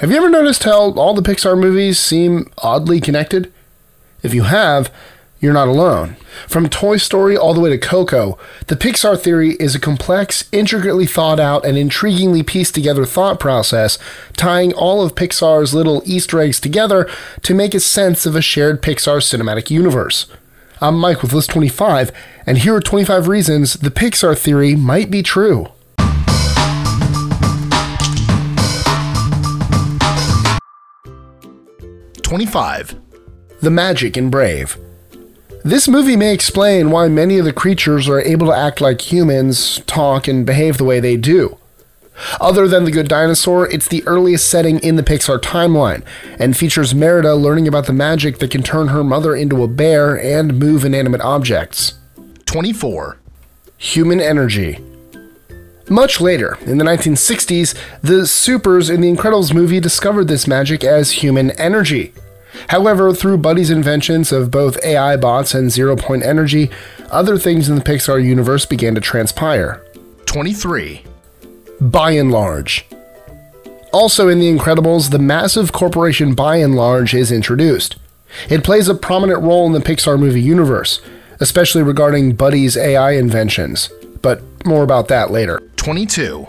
Have you ever noticed how all the Pixar movies seem oddly connected? If you have, you're not alone. From Toy Story all the way to Coco, the Pixar theory is a complex, intricately thought out, and intriguingly pieced together thought process, tying all of Pixar's little Easter eggs together to make a sense of a shared Pixar cinematic universe. I'm Mike with List 25, and here are 25 reasons the Pixar theory might be true. Twenty-five. The magic in Brave. This movie may explain why many of the creatures are able to act like humans, talk, and behave the way they do. Other than The Good Dinosaur, it's the earliest setting in the Pixar timeline, and features Merida learning about the magic that can turn her mother into a bear and move inanimate objects. 24. Human Energy. Much later, in the 1960s, the supers in the Incredibles movie discovered this magic as human energy. However, through Buddy's inventions of both AI bots and zero point energy, other things in the Pixar universe began to transpire. 23 Buy N' Large. Also in The Incredibles, the massive corporation Buy N' Large is introduced. It plays a prominent role in the Pixar movie universe, especially regarding Buddy's AI inventions, but more about that later. 22.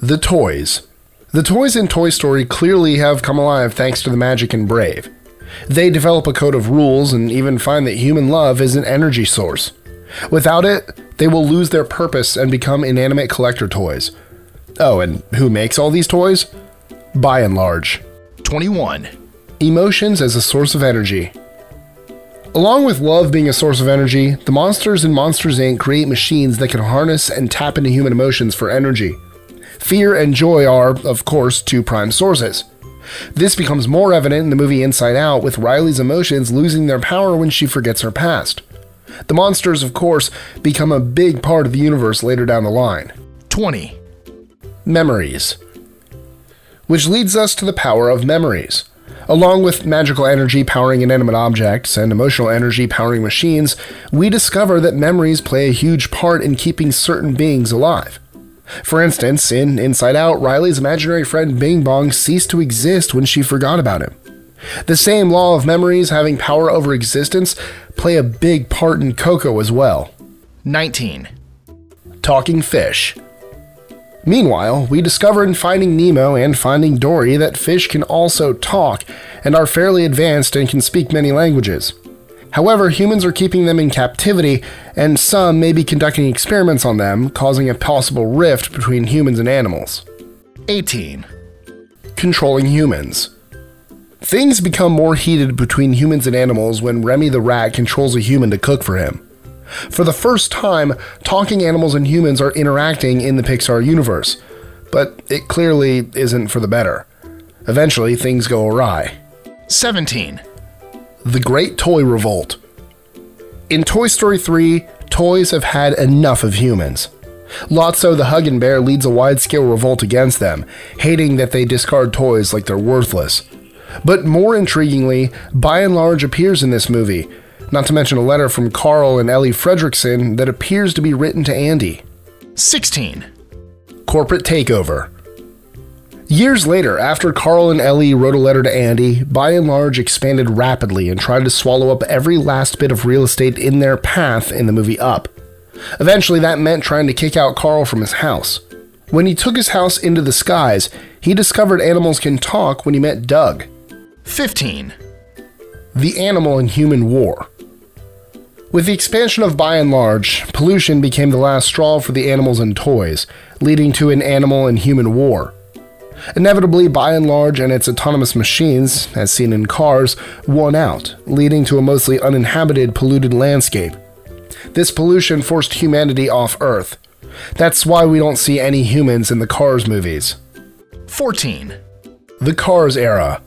The Toys. The toys in Toy Story clearly have come alive thanks to the magic in Brave. They develop a code of rules and even find that human love is an energy source. Without it, they will lose their purpose and become inanimate collector toys, Oh, and who makes all these toys? Buy N' Large. 21. Emotions as a source of energy. Along with love being a source of energy, the monsters in Monsters Inc. create machines that can harness and tap into human emotions for energy. Fear and joy are, of course, two prime sources. This becomes more evident in the movie Inside Out, with Riley's emotions losing their power when she forgets her past. The monsters, of course, become a big part of the universe later down the line. 20 memories. Which leads us to the power of memories. Along with magical energy powering inanimate objects and emotional energy powering machines, we discover that memories play a huge part in keeping certain beings alive. For instance, in Inside Out, Riley's imaginary friend Bing Bong ceased to exist when she forgot about him. The same law of memories having power over existence play a big part in Coco as well. 19. Talking Fish Meanwhile, we discover in Finding Nemo and Finding Dory that fish can also talk and are fairly advanced and can speak many languages. However, humans are keeping them in captivity, and some may be conducting experiments on them, causing a possible rift between humans and animals. 18. Controlling humans. Things become more heated between humans and animals when Remy the rat controls a human to cook for him. For the first time, talking animals and humans are interacting in the Pixar universe, but it clearly isn't for the better. Eventually, things go awry. 17. The Great Toy Revolt. In Toy Story 3, toys have had enough of humans. Lotso the Huggin' Bear leads a wide scale revolt against them, hating that they discard toys like they're worthless. But more intriguingly, Buy N' Large appears in this movie, not to mention a letter from Carl and Ellie Fredricksen that appears to be written to Andy. 16. Corporate Takeover. Years later, after Carl and Ellie wrote a letter to Andy, Buy N' Large expanded rapidly and tried to swallow up every last bit of real estate in their path in the movie Up. Eventually, that meant trying to kick out Carl from his house. When he took his house into the skies, he discovered animals can talk when he met Doug. 15. The Animal and Human War. With the expansion of Buy N' Large, pollution became the last straw for the animals and toys, leading to an animal and human war. Inevitably, Buy N' Large and its autonomous machines, as seen in cars, won out, leading to a mostly uninhabited, polluted landscape. This pollution forced humanity off Earth. That's why we don't see any humans in the Cars movies. 14. The Cars Era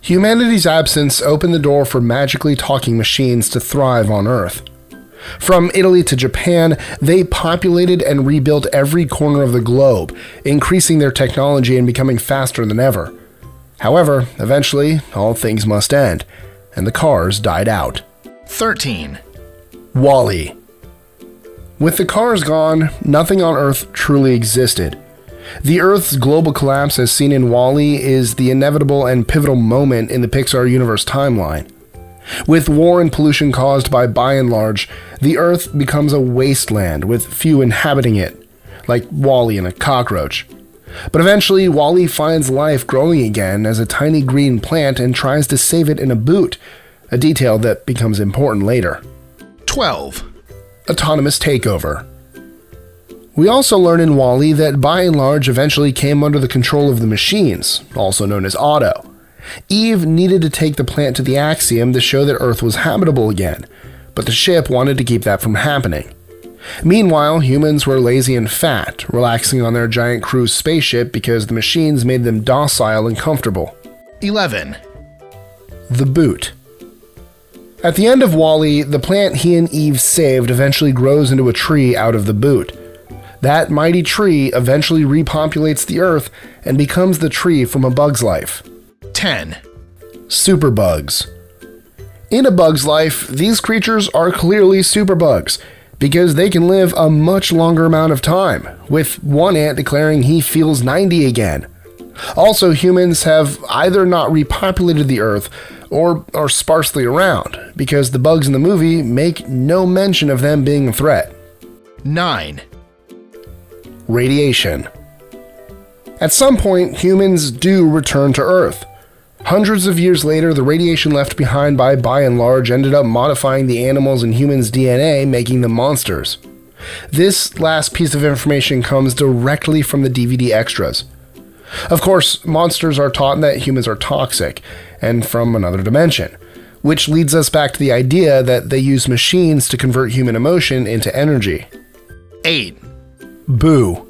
Humanity's absence opened the door for magically talking machines to thrive on Earth. From Italy to Japan, they populated and rebuilt every corner of the globe, increasing their technology and becoming faster than ever. However, eventually, all things must end, and the cars died out. 13. WALL-E With the cars gone, nothing on Earth truly existed. The Earth's global collapse, as seen in WALL-E, is the inevitable and pivotal moment in the Pixar universe timeline. With war and pollution caused by Buy N' Large, the Earth becomes a wasteland with few inhabiting it, like WALL-E and a cockroach. But eventually, WALL-E finds life growing again as a tiny green plant and tries to save it in a boot, a detail that becomes important later. 12. Autonomous Takeover we also learn in WALL-E that Buy N' Large eventually came under the control of the machines, also known as Auto. Eve needed to take the plant to the Axiom to show that Earth was habitable again, but the ship wanted to keep that from happening. Meanwhile, humans were lazy and fat, relaxing on their giant cruise spaceship because the machines made them docile and comfortable. 11. The Boot. At the end of WALL-E, the plant he and Eve saved eventually grows into a tree out of the boot. That mighty tree eventually repopulates the earth and becomes the tree from a bug's life. 10. Superbugs. In a bug's life, these creatures are clearly superbugs because they can live a much longer amount of time, with one ant declaring he feels 90 again. Also, humans have either not repopulated the earth or are sparsely around, because the bugs in the movie make no mention of them being a threat. 9 radiation. At some point, humans do return to Earth. Hundreds of years later, the radiation left behind by Buy N' Large ended up modifying the animals and humans' DNA, making them monsters. This last piece of information comes directly from the DVD extras. Of course, monsters are taught that humans are toxic and from another dimension, which leads us back to the idea that they use machines to convert human emotion into energy. 8. Boo.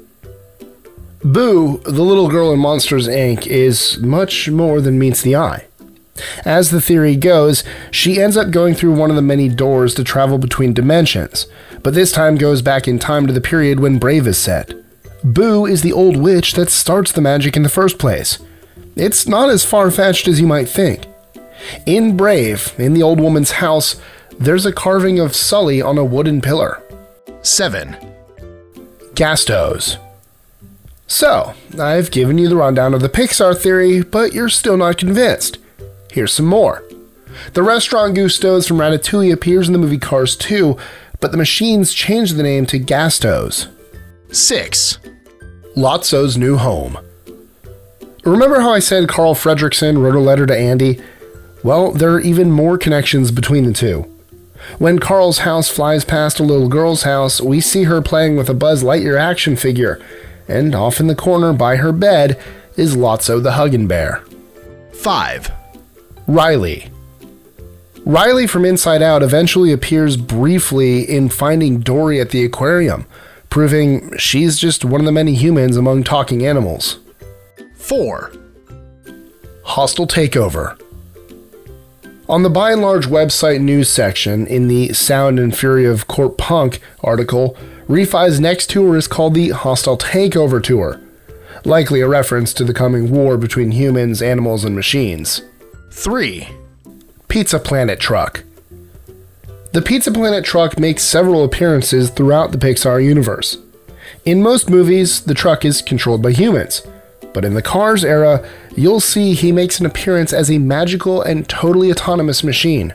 Boo, the little girl in Monsters Inc., is much more than meets the eye. As the theory goes, she ends up going through one of the many doors to travel between dimensions, but this time goes back in time to the period when Brave is set. Boo is the old witch that starts the magic in the first place. It's not as far fetched as you might think. In Brave, in the old woman's house, there's a carving of Sully on a wooden pillar. 7. Gastow's. So, I've given you the rundown of the Pixar theory, but you're still not convinced. Here's some more. The restaurant Gusteau's from Ratatouille appears in the movie Cars 2, but the machines changed the name to Gastow's. 6. Lotso's new home. Remember how I said Carl Fredricksen wrote a letter to Andy? Well, there are even more connections between the two. When Carl's house flies past a little girl's house, we see her playing with a Buzz Lightyear action figure, and off in the corner by her bed is Lotso the Huggin' Bear. 5. Riley. Riley from Inside Out eventually appears briefly in Finding Dory at the aquarium, proving she's just one of the many humans among talking animals. 4. Hostile Takeover. On the Buy N' Large website news section, in the Sound and Fury of Court Punk article, Refi's next tour is called the Hostile Takeover Tour, likely a reference to the coming war between humans, animals, and machines. 3. Pizza Planet Truck. The Pizza Planet truck makes several appearances throughout the Pixar universe. In most movies, the truck is controlled by humans, but in the Cars era, you'll see he makes an appearance as a magical and totally autonomous machine.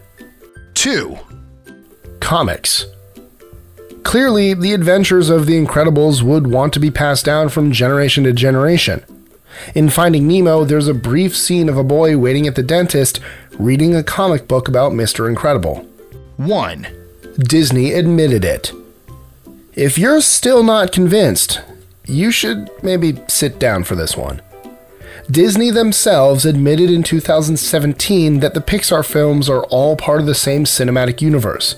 2. Comics. Clearly, the adventures of the Incredibles would want to be passed down from generation to generation. In Finding Nemo, there's a brief scene of a boy waiting at the dentist reading a comic book about Mr. Incredible. 1. Disney admitted it. If you're still not convinced, you should maybe sit down for this one. Disney themselves admitted in 2017 that the Pixar films are all part of the same cinematic universe.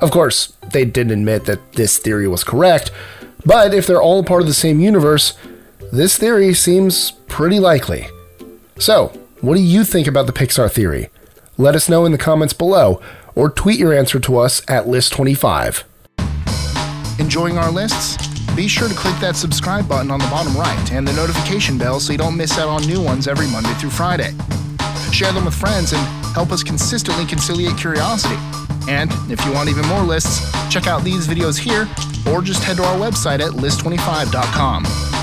Of course, they didn't admit that this theory was correct, but if they're all part of the same universe, this theory seems pretty likely. So, what do you think about the Pixar theory? Let us know in the comments below, or tweet your answer to us at list25. Enjoying our lists? Be sure to click that subscribe button on the bottom right and the notification bell so you don't miss out on new ones every Monday through Friday. Share them with friends and help us consistently conciliate curiosity. And if you want even more lists, check out these videos here or just head to our website at list25.com.